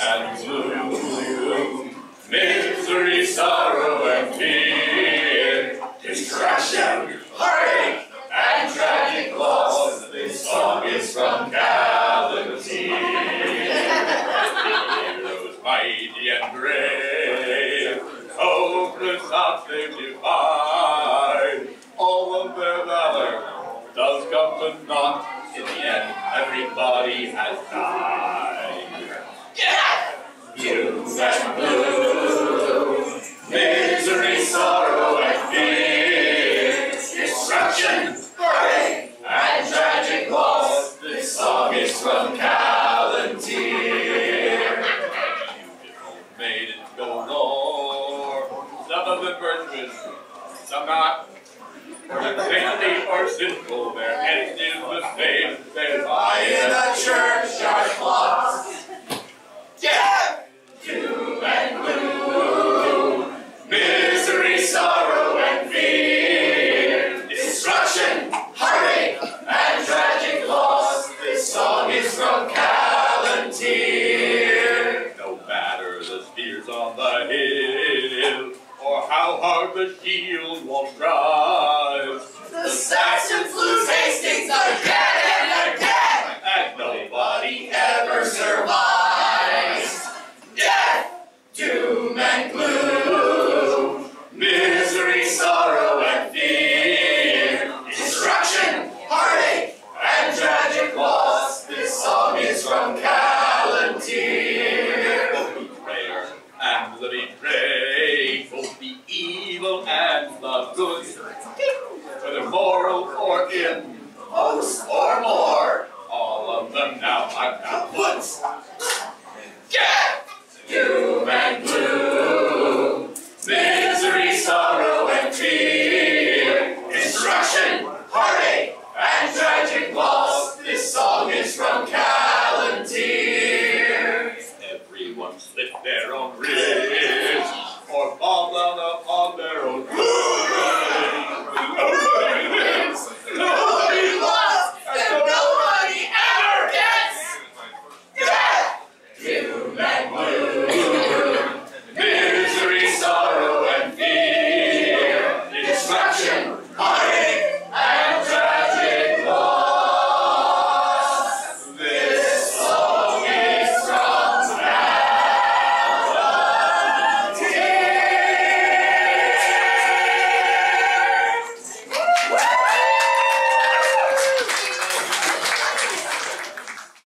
and to. Misery, sorrow, and fear, destruction, heartache, and tragic loss. This song is from Calamity. Heroes mighty and brave, hopeless of the divine. All of their valor does come to naught. In the end, everybody has died. Some not. Saintly or sinful, their end is the same. There's I in a churchyard the shield wall strives. The Saxons lose Hastings again and again, and nobody ever survives. Death, doom and gloom, misery, sorrow, and fear, destruction, heartache, and tragic loss. This song is from Palantir. Both the prayer and the betray, both the evil and the good, whether moral or in, most or more, all of them now I've got. Get